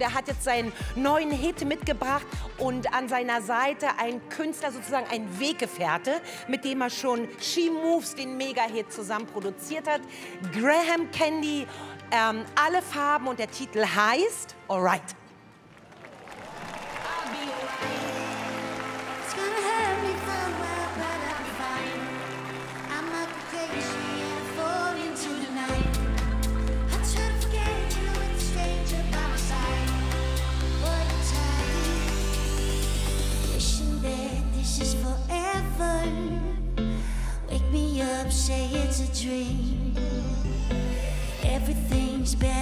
Der hat jetzt seinen neuen Hit mitgebracht und an seiner Seite ein Künstler, sozusagen ein Weggefährte, mit dem er schon She Moves, den Mega-Hit, zusammen produziert hat. Graham Candy, ähm, alle Farben und der Titel heißt Alright. dream. Everything's better.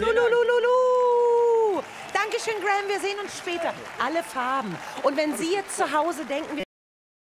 Lululululu. Dankeschön, Graham. Wir sehen uns später. Alle Farben. Und wenn Sie jetzt zu Hause denken,